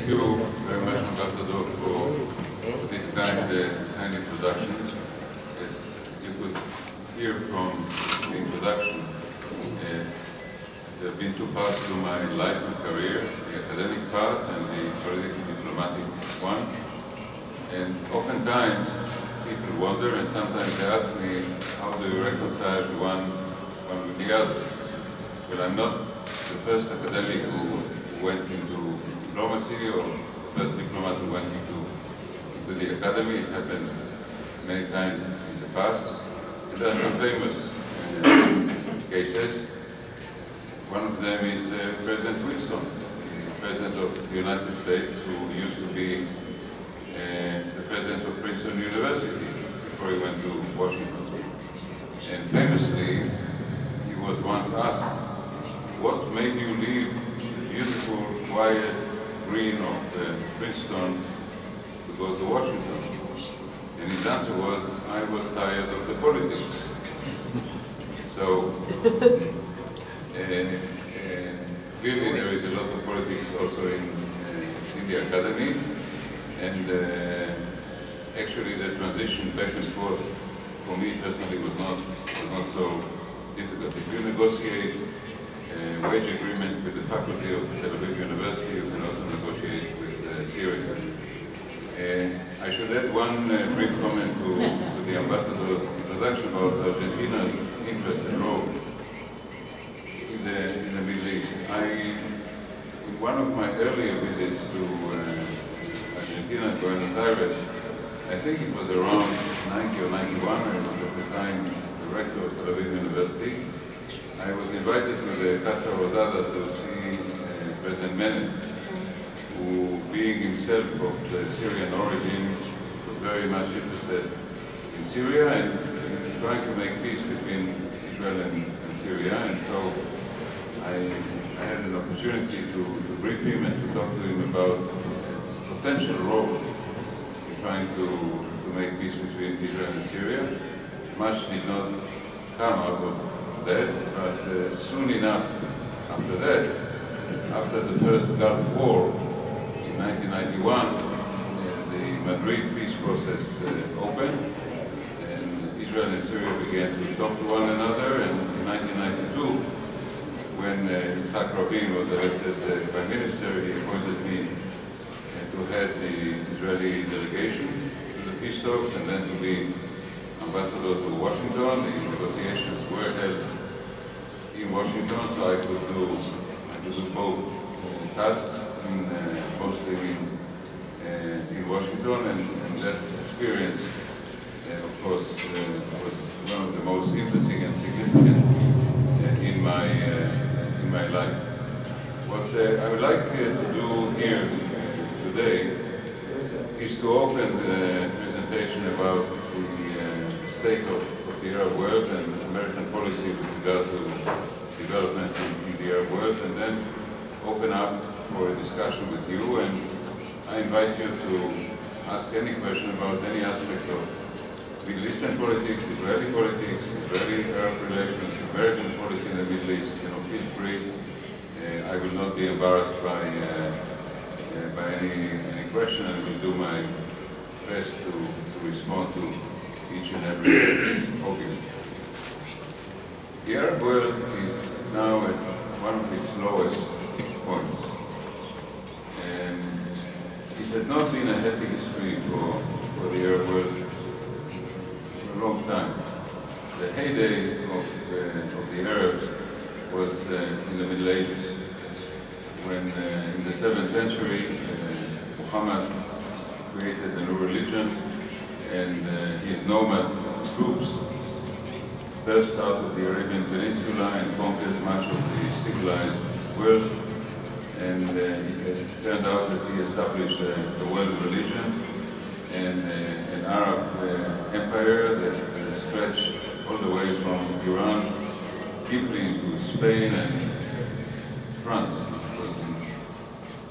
Thank you very much, Ambassador, for this kind, uh, kind introduction. As, as you could hear from the introduction, uh, there have been two parts to my life and career, the academic part and the political diplomatic one. And oftentimes people wonder, and sometimes they ask me, how do you reconcile the one, one with the other? Well, I'm not the first academic who went into or the first diplomat who went into, into the academy. It happened many times in the past. And there are some famous uh, cases. One of them is uh, President Wilson, President of the United States, who used to be uh, the President of Princeton University before he went to Washington. And famously, he was once asked, what made you leave the beautiful, quiet green of uh, Princeton to go to Washington? And his answer was, I was tired of the politics. So, clearly there is a lot of politics also in, uh, in the academy, and uh, actually the transition back and forth for me personally was not, was not so difficult. If you negotiate a wage agreement with the faculty of Tel Aviv University, you can also negotiate with uh, Syria. Uh, I should add one uh, brief comment to, to the ambassador's introduction about Argentina's interest and role in the, in the Middle East. I, in one of my earlier visits to uh, Argentina, Buenos Aires, I think it was around 90 or 91, I was at the time director of Tel Aviv University. I was invited to the Casa Rosada to see uh, President Menem, who, being himself of Syrian origin, was very much interested in Syria and in trying to make peace between Israel and, and Syria. And so I, I, had an opportunity to, to, brief him and to talk to him about potential role in trying to, to make peace between Israel and Syria. Much did not come out of that, but uh, soon enough after that, after the first Gulf War in 1991, uh, the Madrid peace process uh, opened, and Israel and Syria began to talk to one another, and in 1992, when uh, Yitzhak Rabin was elected uh, prime minister, he appointed me uh, to head the Israeli delegation to the peace talks and then to be ambassador to Washington. The negotiations were held in Washington, so I could do, I could do both uh, tasks, in, uh, uh, in Washington, and, and that experience, of course, was one of the most interesting and significant in my in my life. What uh, I would like uh, to do here today is to open the presentation about the uh, state of, of, the Arab world and American policy with regard to developments in, in, the Arab world, and then open up for a discussion with you. And I invite you to ask any question about any aspect of Middle Eastern politics, Israeli politics, Israeli Arab relations, American policy in the Middle East, you know, feel free. Uh, I will not be embarrassed by uh, uh, by any any question. I will do my best to, to respond to each and every. The Arab world is now at one of its lowest points. And it has not been a happy history for, for the Arab world for a long time. The heyday of, uh, of the Arabs was uh, in the Middle Ages, when uh, in the 7th century uh, Muhammad created a new religion and uh, his nomad troops burst out of the Arabian Peninsula and conquered much of the civilized world. And uh, it turned out that he established a world religion and an Arab empire that stretched all the way from Iran deeply into Spain and France.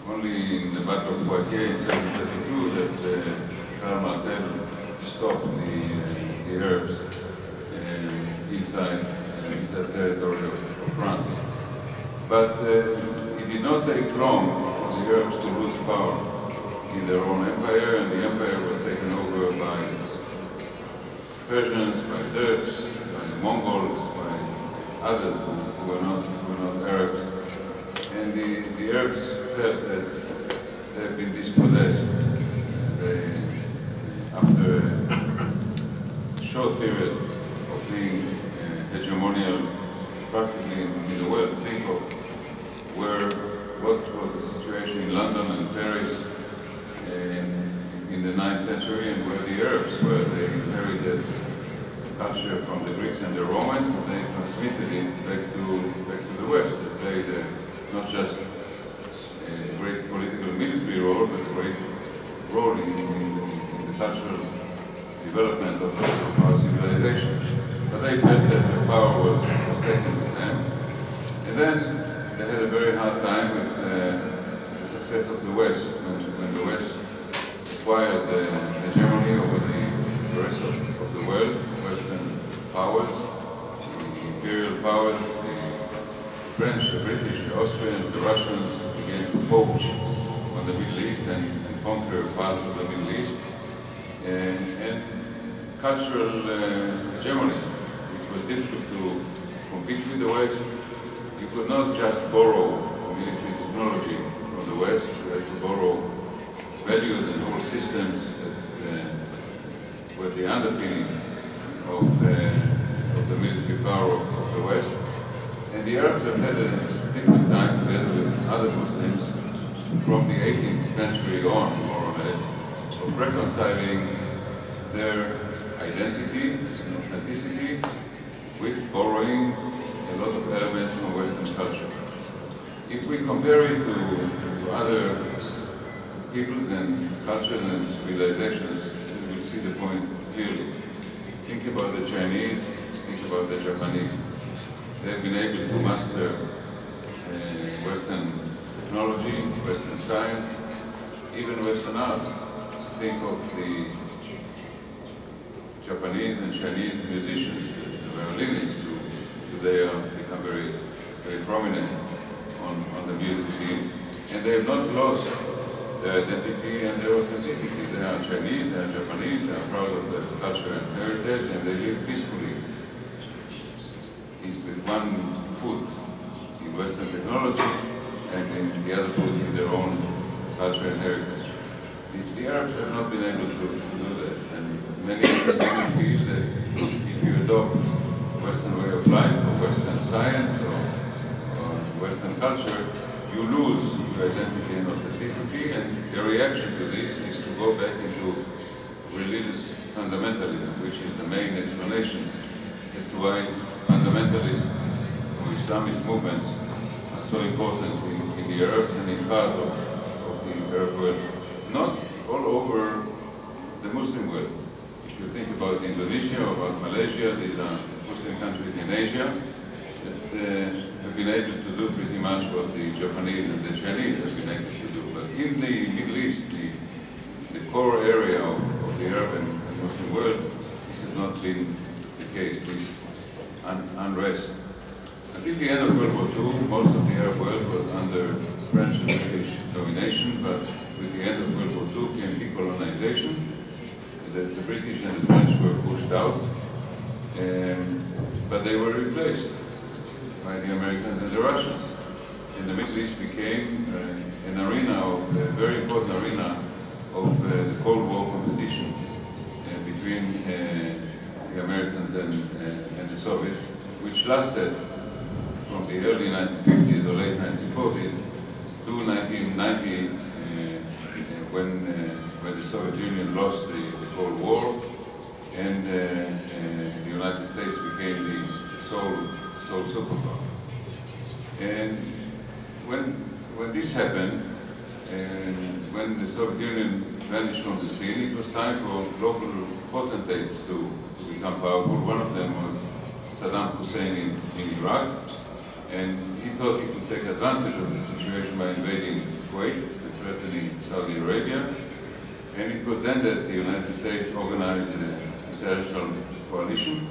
Only in the Battle of Poitiers in 1732 that uh, Karl Martel stopped the, the Arabs uh, inside, inside territory of, France. But uh, it did not take long for the Arabs to lose power in their own empire, and the empire was taken over by Persians, by Turks, by Mongols, by others who, who were not who were not Arabs. And the, the Arabs felt that they've been dispossessed. They, after short period of being uh, hegemonial practically in, the world, think of where what was the situation in London and Paris uh, in the 9th century and where the Arabs were. They inherited culture from the Greeks and the Romans and they transmitted it back to, back to the West. They played uh, not just a great political military role, but a great role in, in, in the cultural development of, of, our civilization. But they felt that their power was, was taken with them. And then they had a very hard time with uh, the success of the West, when, when the West acquired the hegemony over the rest of, of the world, Western powers, the imperial powers, the French, the British, the Austrians, the Russians began to poach on the Middle East and, and conquer parts of the Middle East. And, and cultural uh, hegemony. It was difficult to compete with the West. Could not just borrow military technology from the West. You had to borrow values and whole systems that uh, were the underpinning of, uh, of the military power of, of, the West. And the Arabs have had a different time together with other Muslims from the 18th century on, more or less, of reconciling their identity and authenticity with borrowing a lot of elements from Western culture. If we compare it to, to other peoples and cultures and civilizations, we will see the point clearly. Think about the Chinese, think about the Japanese. They've been able to master uh, Western technology, Western science, even Western art. Think of the Japanese and Chinese musicians, the violinists, who today are become very, very prominent on, on the music scene. And they have not lost their identity and their authenticity. They are Chinese, they are Japanese, they are proud of their culture and heritage, and they live peacefully with one foot in Western technology and in the other foot in their own culture and heritage. The, the Arabs have not been able to, to do that, and many people feel that if you adopt Western way of life or Western science or, or Western culture, you lose your identity and authenticity, and the reaction to this is to go back into religious fundamentalism, which is the main explanation as to why fundamentalist or Islamist movements are so important in, in the Arabs and in part of, of the Arab world. Not all over the Muslim world. If you think about Indonesia or about Malaysia, these are Muslim countries in Asia that uh, have been able to do pretty much what the Japanese and the Chinese have been able to do. But in the Middle East, the, the core area of, of the Arab and Muslim world, this has not been the case, this un unrest. Until the end of World War II, most of the Arab world was under French and British domination, but with the end of World War II came decolonization. The, the British and the French were pushed out, um, but they were replaced by the Americans and the Russians. And the Middle East became uh, an arena of, a very important arena of uh, the Cold War competition uh, between uh, the Americans and, uh, and the Soviets, which lasted from the early 1950s or late 1940s to 1990 uh, when, when the Soviet Union lost the, the Cold War and the United States became the sole sole superpower. And when, when this happened, and when the Soviet Union vanished from the scene, it was time for local potentates to, become powerful. One of them was Saddam Hussein in, in Iraq, and he thought he could take advantage of the situation by invading Kuwait and threatening Saudi Arabia. And it was then that the United States organized an international coalition,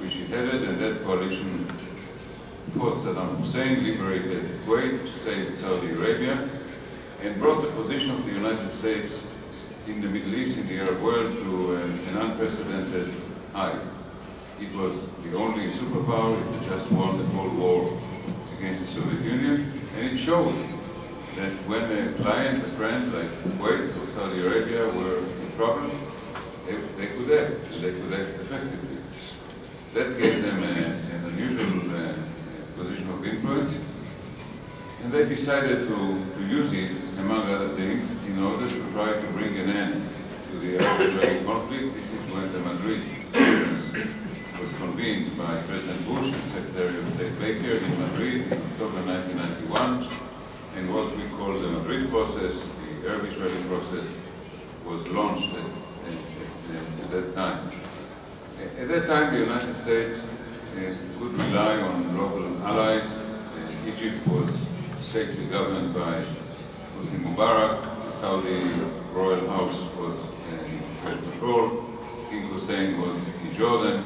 which it headed, and that coalition fought Saddam Hussein, liberated Kuwait, saved Saudi Arabia, and brought the position of the United States in the Middle East, in the Arab world, to an, an unprecedented high. It was the only superpower, it just won the Cold War against the Soviet Union, and it showed that when a client, a friend like Kuwait or Saudi Arabia were in trouble, they, they could act, and they could act effectively. That gave them a, an unusual uh, position of influence, and they decided to, to use it, among other things, in order to try to bring an end to the Arab-Israeli conflict. This is when the Madrid conference was convened by President Bush and Secretary of State Baker in Madrid in October 1991, and what we call the Madrid process, the Arab-Israeli process, was launched at, at, at, at, that time. At that time, the United States could rely on local allies. Uh, Egypt was safely governed by Hosni Mubarak. The Saudi royal house was in control. King Hussein was in Jordan.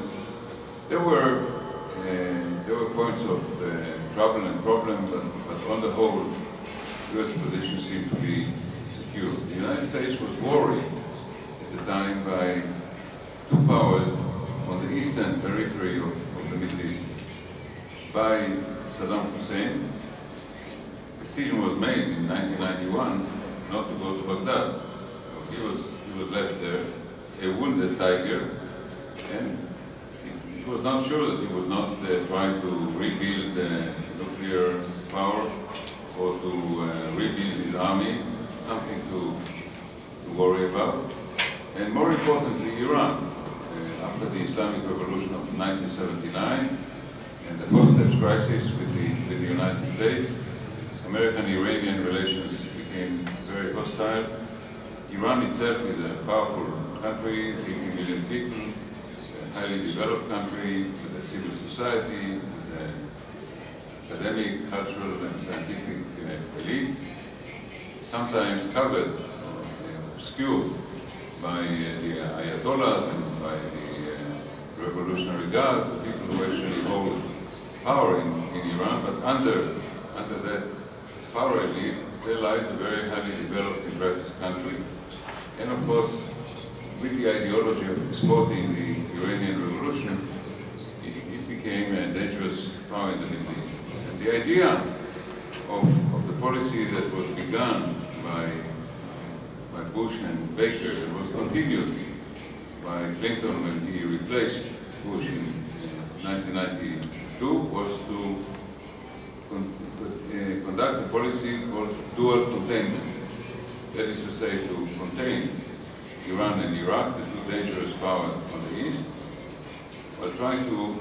There were uh, there were points of uh, trouble and problem, but, on the whole, U.S. position seemed to be secure. The United States was worried at the time by two powers on the eastern periphery of, Middle East. By Saddam Hussein, A decision was made in 1991 not to go to Baghdad. He was, he was left there, a wounded tiger, and he, was not sure that he would not uh, try to rebuild the nuclear power or to uh, rebuild his army, something to, to worry about. And more importantly, Iran. After the Islamic Revolution of 1979 and the hostage crisis with the, with the United States, American-Iranian relations became very hostile. Iran itself is a powerful country, 80 million people, a highly developed country with a civil society, with a academic, cultural, and scientific uh, elite, sometimes covered, uh, obscured by uh, the Ayatollahs and by the revolutionary guards, the people who actually hold power in, in Iran, but under, under that power elite, there lies a very highly developed and practice country. And of course, with the ideology of exporting the Iranian revolution, it, it became a dangerous power in the Middle East. And the idea of, of the policy that was begun by, by Bush and Baker and was continued by Clinton when he replaced Bush in 1992 was to con conduct eh, a policy called dual containment. That is to say, to contain Iran and Iraq, the two dangerous powers on the east, while trying to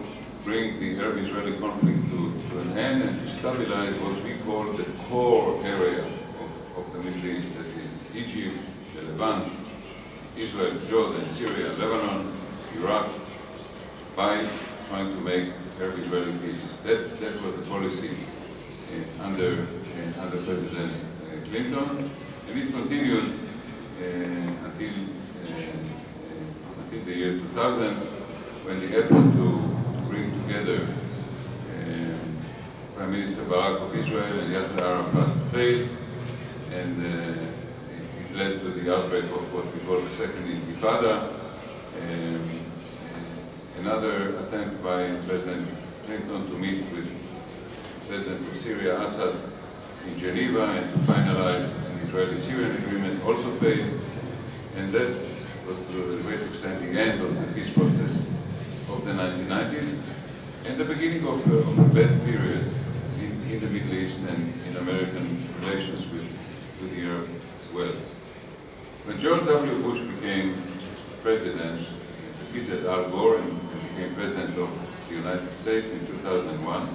bring the Arab-Israeli conflict to, to, an end and to stabilize what we call the core area of, of the Middle East, that is Egypt, the Levant, Israel, Jordan, Syria, Lebanon, Iraq, by trying to make Arab-Israeli peace. That, that was the policy uh, under, uh, under President uh, Clinton, and it continued uh, until, uh, until the year 2000, when the effort to bring together Prime Minister Barak of Israel and Yasser Arafat failed, and uh, it led to the outbreak of what we call the Second Intifada. Um, another attempt by President Clinton to meet with President of Syria, Assad, in Geneva and to finalize an Israeli-Syrian agreement also failed, and that was to a great extent the end of the peace process of the 1990s and the beginning of, uh, of a bad period in, in, the Middle East and in American relations with, with Arab world. When George W. Bush became president, defeated Al Gore and became president of the United States in 2001,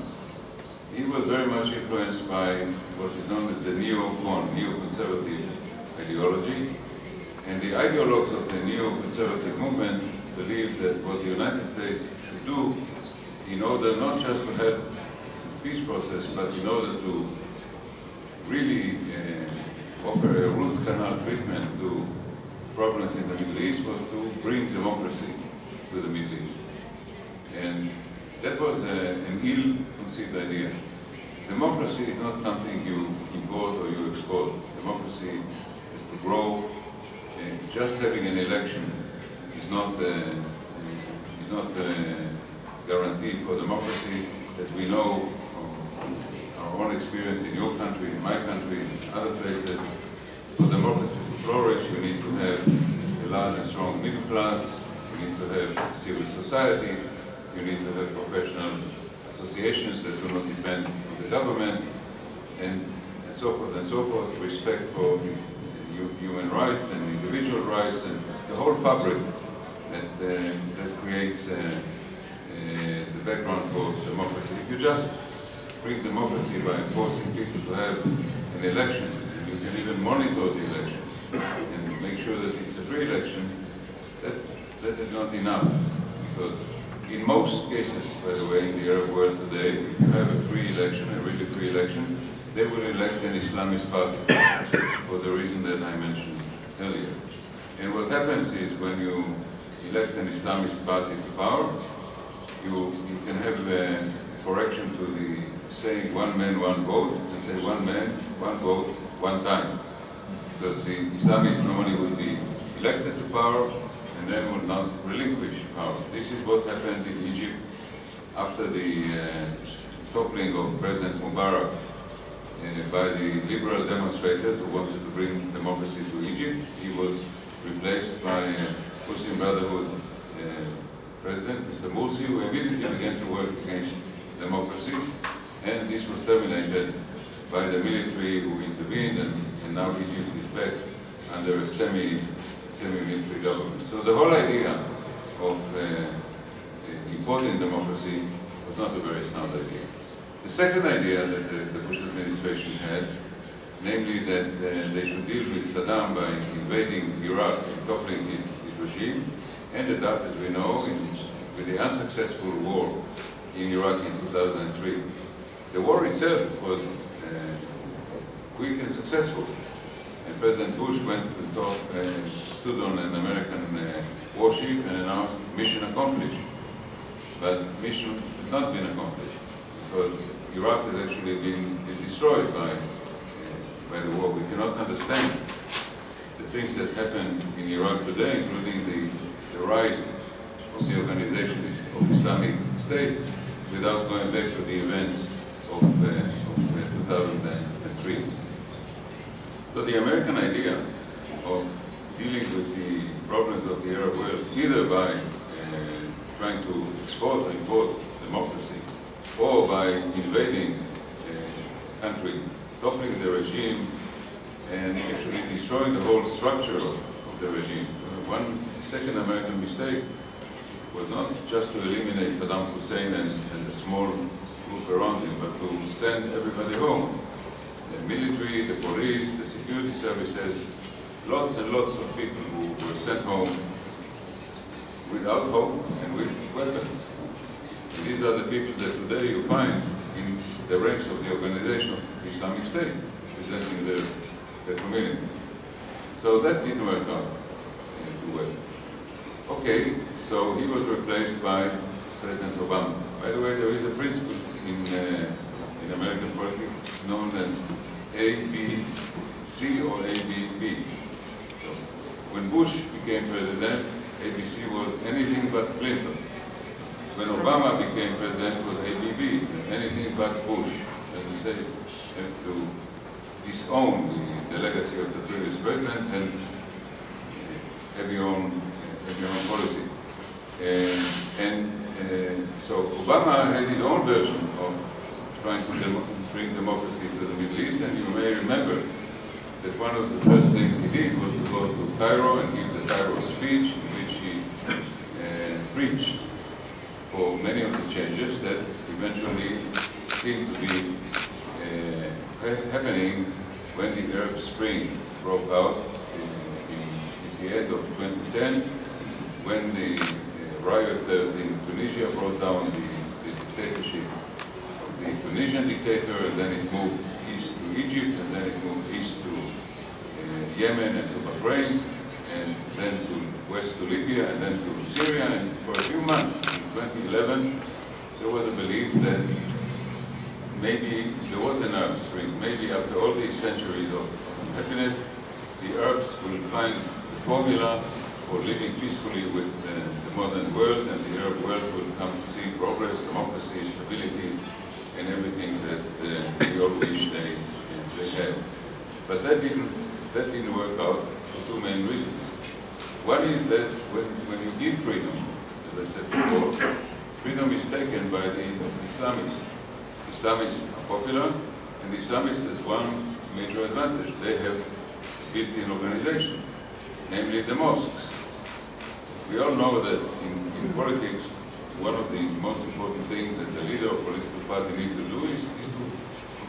he was very much influenced by what is known as the neo-con, neo-conservative ideology. And the ideologues of the neo-conservative movement believe that what the United States should do in order not just to help peace process, but in order to really uh, offer a root canal treatment to problems in the Middle East was to bring democracy to the Middle East. And that was uh, an ill-conceived idea. democracy is not something you import or you export. Democracy is to grow. Uh, just having an election is not uh, is not uh, guaranteed for democracy, as we know our own experience in your country, in my country, in other places. For democracy to flourish, you need to have a large and strong middle class, you need to have civil society, you need to have professional associations that do not depend on the government, and, and so forth and so forth, respect for human rights and individual rights and the whole fabric that, uh, that creates uh, uh, the background for democracy. If you just bring democracy by forcing people to have an election, you can even monitor the election and make sure that it's a free election, that, that is not enough. Because in most cases, by the way, in the Arab world today, if you have a free election, a really free election, they will elect an Islamist party for the reason that I mentioned earlier. And what happens is when you elect an Islamist party to power, you, you can have a correction to the saying one man, one vote, and say one man, one vote, one time. Because the Islamists normally would be elected to power and then would not relinquish power. This is what happened in Egypt after the uh, toppling of President Mubarak uh, by the liberal demonstrators who wanted to bring democracy to Egypt. He was replaced by uh, Muslim Brotherhood uh, President, Mr. Morsi, who immediately began to work against democracy, and this was terminated by the military who intervened, and, and now Egypt is back under a semi, semi-military government. So the whole idea of uh, importing democracy was not a very sound idea. The second idea that the, the Bush administration had, namely that uh, they should deal with Saddam by invading Iraq and toppling his, his regime, ended up, as we know, in, with the unsuccessful war in Iraq in 2003. The war itself was uh, quick and successful. President Bush went to the top, uh, stood on an American uh, warship and announced mission accomplished. But mission had not been accomplished because Iraq has actually been, destroyed by, by the war. We cannot understand the things that happen in Iraq today, including the, the rise of the organization of Islamic State, without going back to the events of, uh, of uh, 2003. So the American idea of dealing with the problems of the Arab world, either by uh, trying to export or import democracy, or by invading a country, toppling the regime, and actually destroying the whole structure of, the regime. Uh, one second American mistake was not just to eliminate Saddam Hussein and, and the small group around him, but to send everybody home. The military, the police, the security services, lots and lots of people who were sent home without hope and with weapons. And these are the people that today you find in the ranks of the organization Islamic State, representing their, their community. So that didn't work out well. Okay, so he was replaced by President Obama. By the way, there is a principle in, uh, in American politics known as ABC or ABB. So when Bush became president, ABC was anything but Clinton. When Obama became president, it was ABB, anything but Bush. As we say, have to disown the, the legacy of the previous president and have your own have your own policy. And uh, so Obama had his own version of trying to dem bring democracy to the Middle East, and you may remember that one of the first things he did was to go to Cairo and give the Cairo speech in which he uh, preached for many of the changes that eventually seemed to be uh, happening when the Arab Spring broke out in, in, in the end of 2010 when the uh, rioters in Tunisia brought down the, the, dictatorship the Tunisian dictator, and then it moved east to Egypt, and then it moved east to uh, Yemen and to Bahrain, and then to west to Libya, and then to Syria, and for a few months, in 2011, there was a belief that maybe there was an Arab Spring. Maybe after all these centuries of happiness, the Arabs will find the formula for living peacefully with uh, the modern world, and the Arab world will come to see progress, democracy, stability, and everything that uh, we all wish they, they had. But that didn't, that didn't work out for two main reasons. One is that when, when you give freedom, as I said before, freedom is taken by the Islamists. Islamists are popular, and the Islamists has one major advantage. They have built-in organization, namely the mosques. We all know that in, in politics, one of the most important things that the leader of a political party needs to do is, is to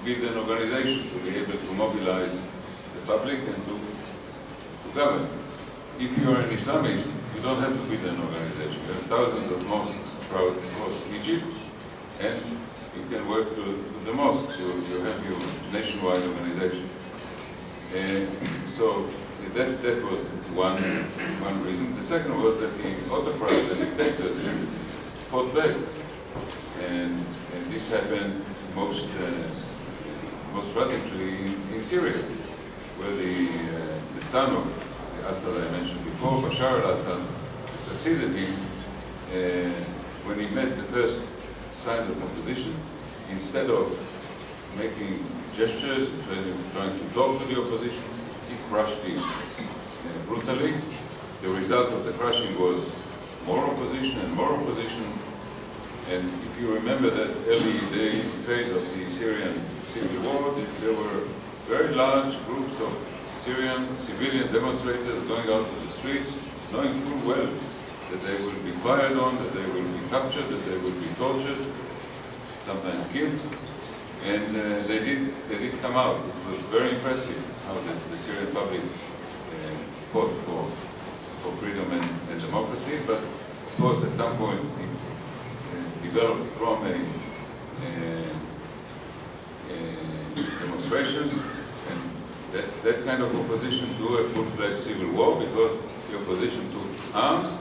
build an organization, to be able to mobilize the public and to, to govern if you are an Islamist, you don't have to build an organization. There are thousands of mosques across Egypt, and you can work through, through the mosques. You, you have your nationwide organization. And so that, that was one, one reason. The second was that the autocrats, the dictators, back. And, and this happened most, uh, most radically in, in, Syria, where the, uh, the son of Assad I mentioned before, Bashar al-Assad succeeded him uh, when he met the first signs of opposition, instead of making gestures, trying to talk to the opposition, he crushed him uh, brutally. The result of the crushing was more opposition and more opposition. And if you remember that early day phase of the Syrian civil war, there were very large groups of Syrian civilian demonstrators going out to the streets, knowing full well that they will be fired on, that they will be captured, that they will be tortured, sometimes killed. And uh, they did they did come out. It was very impressive how the, the Syrian public uh, fought for for freedom and, and, democracy. But of course, at some point, it developed from a, uh, uh, demonstrations that, that kind of opposition to a full-fledged civil war because the opposition took arms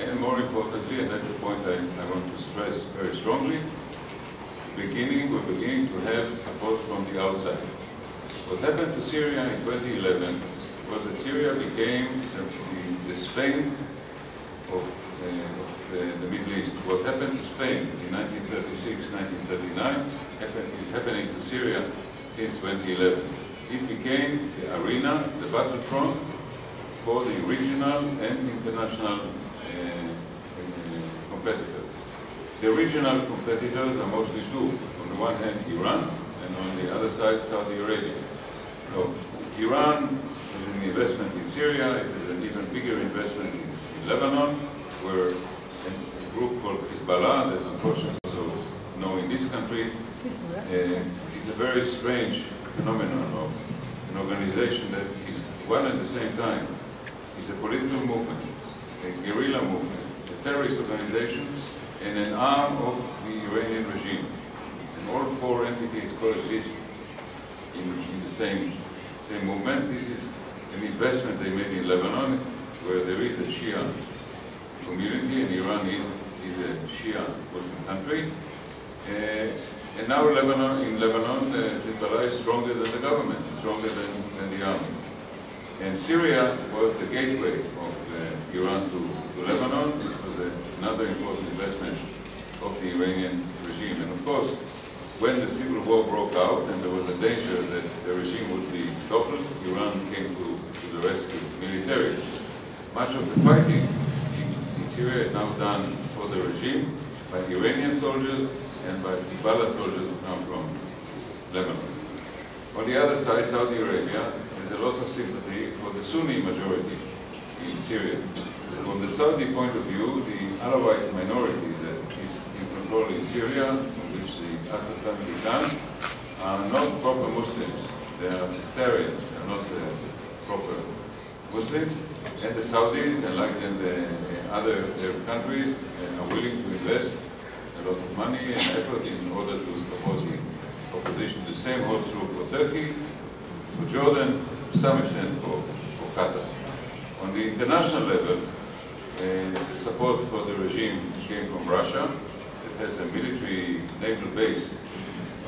and more importantly, and that's the point I, I want to stress very strongly, beginning, we're beginning to have support from the outside. What happened to Syria in 2011 was that Syria became the, the, the Spain of, uh, of the, the, Middle East. What happened to Spain in 1936, 1939 happened, is happening to Syria since 2011 it became the arena, the battlefront for the regional and international uh, uh, competitors. The regional competitors are mostly two. On the one hand, Iran, and on the other side, Saudi Arabia. So, Iran has an investment in Syria, it has an even bigger investment in, in Lebanon, where group called Hezbollah, that unfortunately also know in this country, uh, is a very strange phenomenon of an organization that is one at the same time is a political movement, a guerrilla movement, a terrorist organization, and an arm of the Iranian regime. And all four entities coexist in, in the same, same movement. This is an investment they made in Lebanon, where there is a Shia community, and Iran is, is a Shia Muslim country. Uh, and now Lebanon, in Lebanon, uh, Hezbollah is stronger than the government, stronger than, than the army. And Syria was the gateway of uh, Iran to, to Lebanon. It was another important investment of the Iranian regime. And of course, when the civil war broke out and there was a danger that the regime would be toppled, Iran came to, to the rescue militarily. Much of the fighting in, in Syria is now done for the regime by Iranian soldiers and by Hezbollah soldiers who come from Lebanon. On the other side, Saudi Arabia has a lot of sympathy for the Sunni majority in Syria. From the Saudi point of view, the Alawite minority that is in control in Syria, which the Assad family comes, are not proper Muslims. They are sectarians, they are not uh, proper Muslims. And the Saudis, and like them, the other countries, uh, are willing to invest a lot of money and effort in order to support the opposition. The same holds true for Turkey, for Jordan, to some extent for, for Qatar. On the international level, uh, the support for the regime came from Russia. It has a military naval base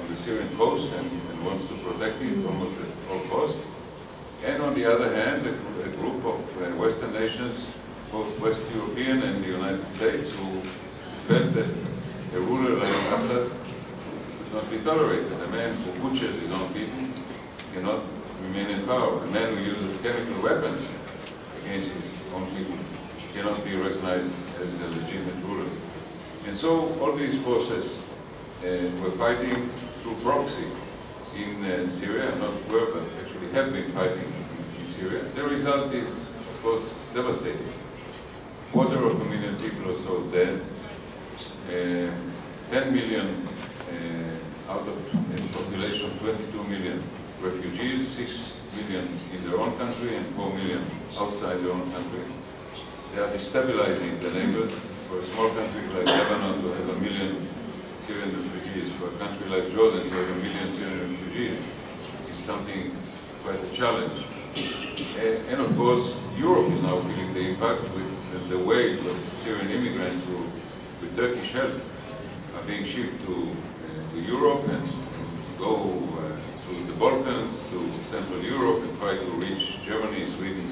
on the Syrian coast and, and wants to protect it almost at all costs. And on the other hand, a, a group of uh, Western nations, both West European and the United States, who felt that a ruler like Assad could not be tolerated. A man who butchers his own people cannot remain in power. A man who uses chemical weapons against his own people cannot be recognized as a legitimate ruler. And so all these forces uh, were fighting through proxy in uh, Syria, not but actually have been fighting in, Syria. The result is, of course, devastating. Quarter of a million people or so dead, uh, 10 million uh, out of a population of 22 million refugees, 6 million in their own country and 4 million outside their own country. They are destabilizing the neighbors. For a small country like Lebanon to have a million Syrian refugees, for a country like Jordan to have a million Syrian refugees is something quite a challenge. And, and of course, Europe is now feeling the impact with the, wave of Syrian immigrants who, with Turkish help, are being shipped to, uh, to Europe and, and go uh, the Balkans to Central Europe and try to reach Germany, Sweden,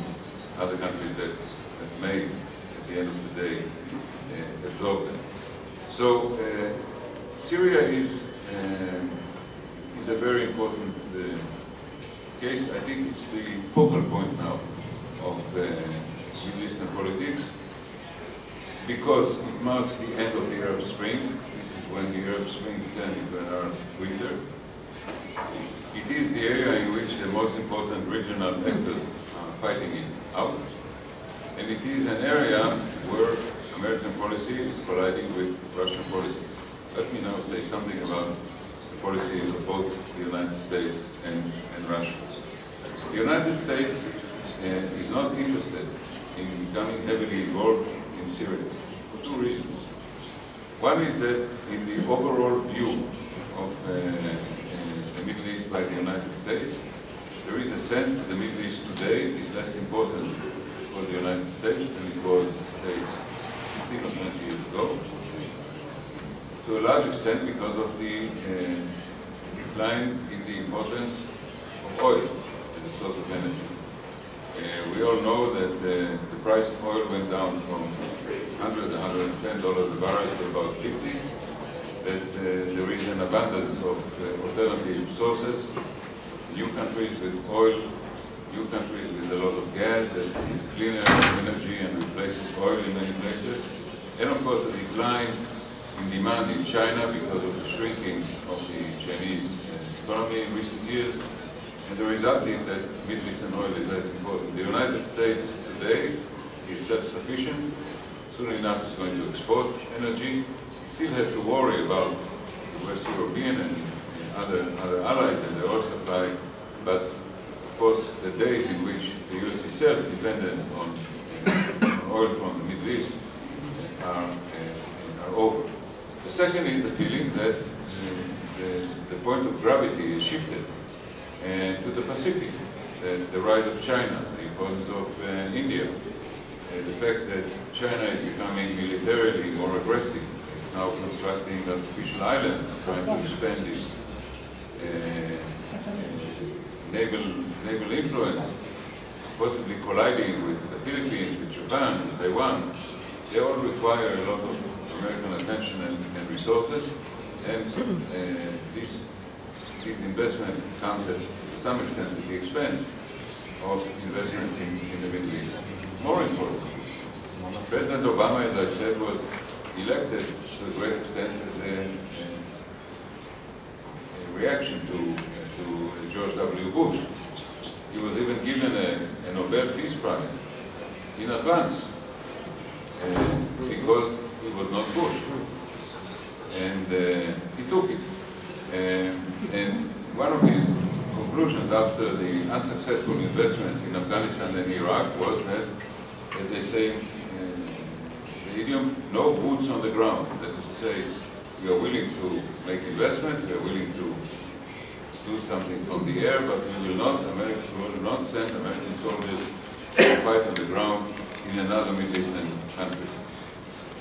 other countries that, that may, at the end of the day, uh, absorb them. So uh, Syria is, uh, is a very important uh, case. I think it's the focal point now of uh, Middle Eastern politics because it marks the end of the Arab Spring. This is when the Arab Spring turned into an Arab winter. It is the area in which the most important regional actors are fighting it out. And it is an area where American policy is colliding with Russian policy. Let me now say something about the policies of both the United States and, and Russia. The United States uh, is not interested in becoming heavily involved in Syria for two reasons. One is that in the overall view of uh, uh, the Middle East by the United States, there is a sense that the Middle East today is less important for the United States than it was, say, 15 or 20 years ago. To a large extent because of the uh, decline in the importance of oil a source of energy. Uh, we all know that uh, the price of oil went down from 100 to 110 dollars a barrel to about 50. That uh, there is an abundance of uh, alternative sources, new countries with oil, new countries with a lot of gas that is cleaner energy and replaces oil in many places, and of course the decline in demand in China because of the shrinking of the Chinese economy in recent years, and the result is that Middle Eastern oil is less important. The United States today is self-sufficient. Soon enough it's going to export energy. It still has to worry about the West European and other, other allies and their oil supply. But of course, the days in which the US itself depended on oil from the Middle East are, uh, are over. The second is the feeling that uh, the, the point of gravity is shifted and to the Pacific, the, the rise of China, the importance of uh, India, uh, the fact that China is becoming militarily more aggressive. It's now constructing artificial islands, trying to expand its uh, naval, naval influence, possibly colliding with the Philippines, with Japan, with Taiwan. They all require a lot of American attention and, and resources, and uh, this investment comes at, to some extent at the expense of investment in, in the Middle East. More important, President Obama, as I said, was elected to a great extent as a, a reaction to, to George W. Bush. He was even given a, a Nobel Peace Prize in advance uh, because he was not Bush. And uh, he took it. Um, and one of his conclusions after the unsuccessful investments in Afghanistan and Iraq was that, as they say, uh, the idiom, no boots on the ground. That is to say, we are willing to make investment, we are willing to do something from the air, but we will not, America, will not send American soldiers to fight on the ground in another Middle Eastern country.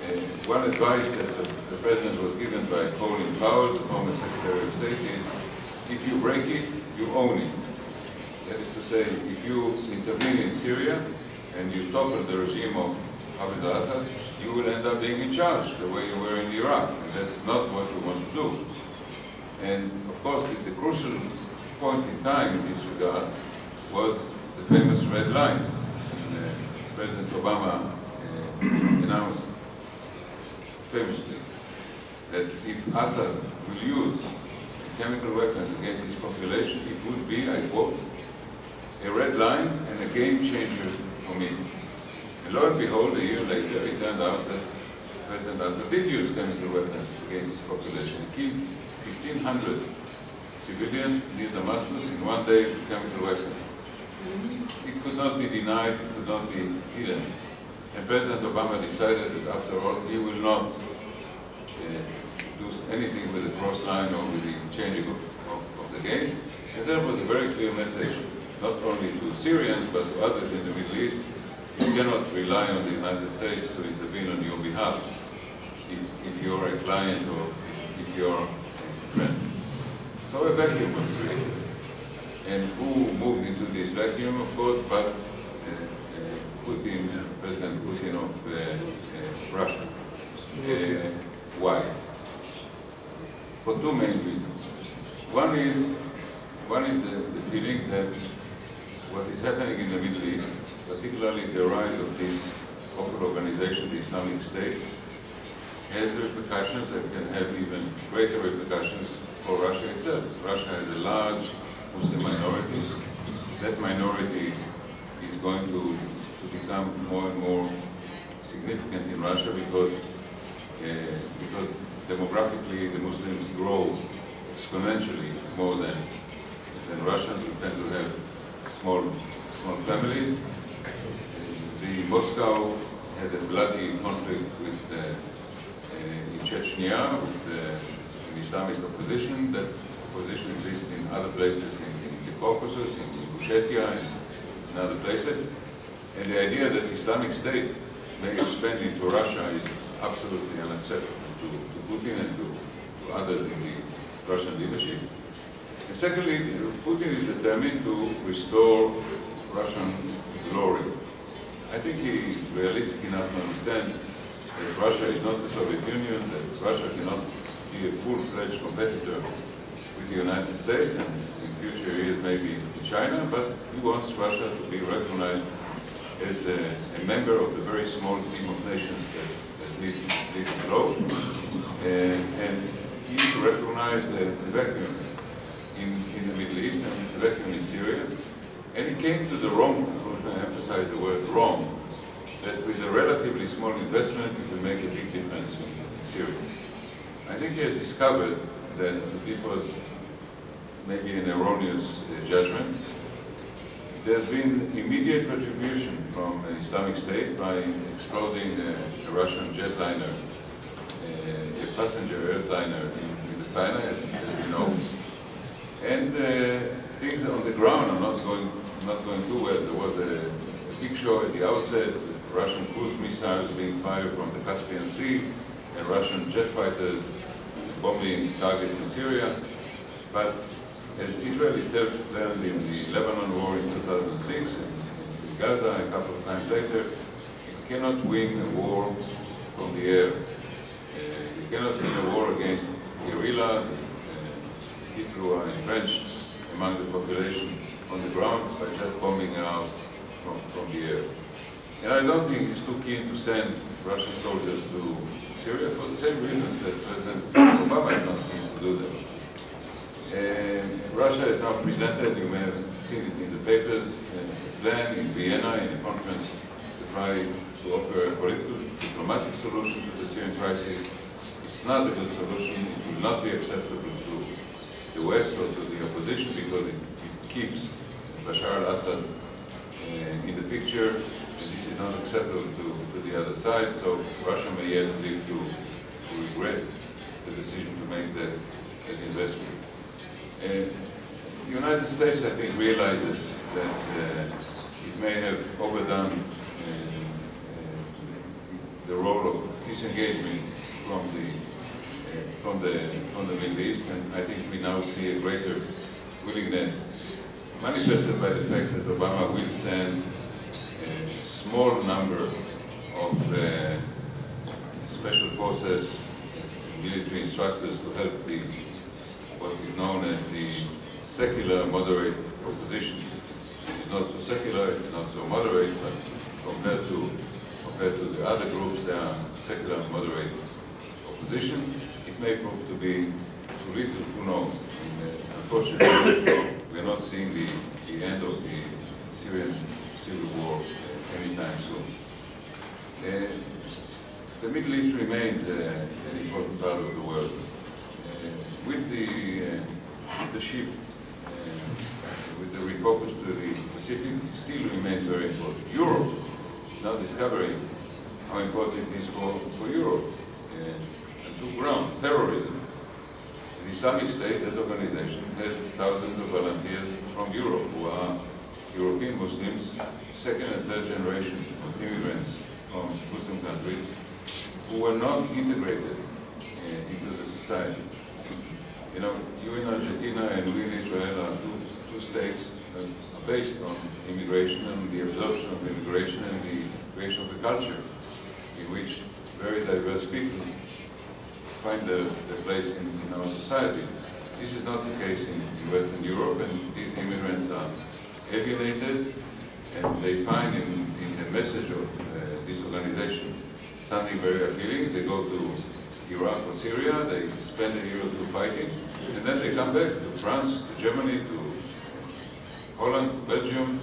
Uh, one advice that the, the, President was given by Colin Powell, the former Secretary of State, state is, if you break it, you own it. That is to say, if you intervene in Syria and you topple the regime of Hafez al-Assad, you will end up being in charge the way you were in Iraq. And that's not what you want to do. And of course, the, the crucial point in time in this regard was the famous red line. And, uh, President Obama uh, announced famously that if Assad will use chemical weapons against its population, it would be, I quote, a red line and a game changer for me. And lo and behold, a year later, it turned out that President Assad did use chemical weapons against his population. Killed 1,500 civilians near Damascus in one day with chemical weapons. It could not be denied, it could not be hidden. And President Obama decided that after all, he will not uh, do anything with the cross line or with the changing of, of, of the game. And that was a very clear message, not only to Syrians, but to others in the Middle East. You cannot rely on the United States to intervene on your behalf if, if you're a client or if, you're a friend. So a vacuum was created. And who moved into this vacuum, of course, but uh, uh, Putin, President Putin of uh, uh, Russia. Uh, why? For two main reasons. One is, one is the, the feeling that what is happening in the Middle East, particularly the rise of this awful organization, the Islamic State, has repercussions and can have even greater repercussions for Russia itself. Russia has a large Muslim minority. That minority is going to, to become more and more significant in Russia because, uh, because demographically the Muslims grow exponentially more than, than Russians who tend to have small, small families. The Moscow had a bloody conflict with uh, uh, in Chechnya with the Islamist opposition. That opposition exists in other places in, in the Caucasus, in Ingushetia, and in other places. And the idea that Islamic State may expand into Russia is absolutely unacceptable Putin and to, to others in the Russian leadership. And secondly, Putin is determined to restore Russian glory. I think he is realistic enough to understand that Russia is not the Soviet Union, that Russia cannot be a full-fledged competitor with the United States and in future years maybe China, but he wants Russia to be recognized as a, a member of the very small team of nations that, that live the globe. And, and he recognized the, vacuum in, in the Middle East and the vacuum in Syria. And he came to the wrong conclusion, I emphasize the word wrong, that with a relatively small investment, you can make a big difference in Syria. I think he has discovered that this was maybe an erroneous uh, judgment. There's been immediate retribution from the Islamic State by exploding a, a Russian jetliner, uh, a passenger airliner in, the Sinai, as, as we know. And uh, things on the ground are not going, not going too well. There was a, a big show at the outset, Russian cruise missiles being fired from the Caspian Sea, and Russian jet fighters bombing targets in Syria. But as Israel itself learned in the Lebanon war in 2006 and in Gaza a couple of times later, it cannot win a war from the air. Uh, you cannot win a war against guerrillas, uh, people who are entrenched among the population on the ground by just bombing out from, from the air. And I don't think he's too keen to send Russian soldiers to Syria for the same reasons that President Obama is not keen to do that. And Russia has now presented, you may have seen it in the papers, a plan in Vienna in a conference to try to offer a political, diplomatic solution to the Syrian crisis. It's not a good solution. It will not be acceptable to the West or to the opposition because it, it keeps Bashar al-Assad uh, in the picture, and this is not acceptable to, to the other side, so Russia may yet live to, to regret the decision to make that, that investment. And the United States, I think, realizes that uh, it may have overdone the role of disengagement from the uh, from the from the Middle East, and I think we now see a greater willingness, manifested by the fact that Obama will send a small number of uh, special forces, military instructors to help the what is known as the secular moderate opposition. It's not so secular, it's not so moderate, but compared to compared to the other groups, they are secular moderate opposition. It may prove to be too little, who knows. And, uh, unfortunately, we are not seeing the, the end of the Syrian civil war uh, anytime soon. Uh, the Middle East remains uh, an important part of the world. Uh, with the, uh, the shift, with the refocus to the Pacific, it still remains very important. Europe now discovering how important it is for, for Europe and to ground terrorism. The Islamic State, that organization, has thousands of volunteers from Europe who are European Muslims, second and third generation of immigrants from Muslim countries who were not integrated uh, into the society. You know, you in Argentina and we in Israel are two, two states based on immigration and the absorption of immigration and the creation of a culture in which very diverse people find their, their place in, in, our society. This is not the case in, in Western Europe, and these immigrants are alienated, and they find in, in the message of uh, this organization something very appealing. They go to Iraq or Syria, they spend a year or two fighting, and then they come back to France, to Germany, to Holland, to Belgium,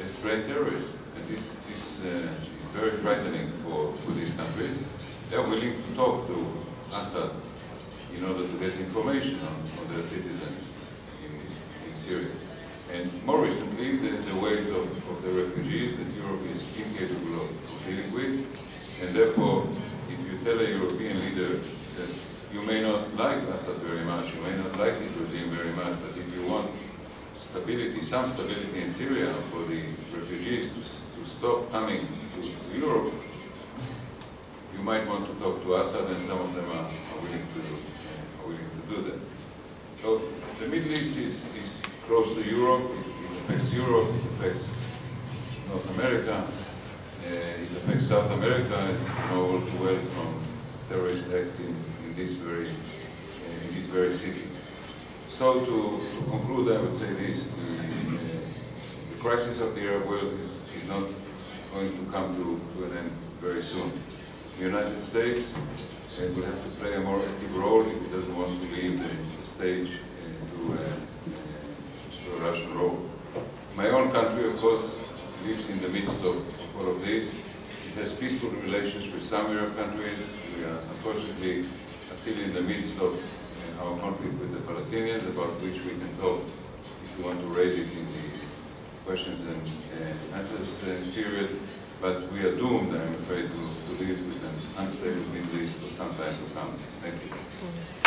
as trained terrorists. And this, uh, is very frightening for, for these countries. They are willing to talk to Assad in order to get information on, on their citizens in, in Syria. And more recently, the, the weight of, of the refugees that Europe is incapable of, of dealing with. And therefore, if you tell a European leader that you may not like Assad very much, you may not like his regime very much, but if you want stability, some stability in Syria for the refugees to, to stop coming to Europe, you might want to talk to Assad, and some of them are, are willing to do, are willing to do that. So the Middle East is, is close to Europe. It, it affects Europe. It affects North America. Uh, it affects South America, as you know all too well from terrorist acts in, in this very uh, in this very city. So to, to, conclude, I would say this: the, uh, the crisis of the Arab world is, is not going to come to, to an end very soon. The United States uh, will have to play a more active role if it doesn't want to leave the, the stage to, uh, to, a Russian role. My own country, of course, lives in the midst of, of all of this. It has peaceful relations with some Arab countries. We are unfortunately still in the midst of uh, our conflict with the Palestinians, about which we can talk if you want to raise it in the questions and uh, answers uh, period. But we are doomed, I'm afraid, to, to live with an unstable Middle East for some time to come. Thank you.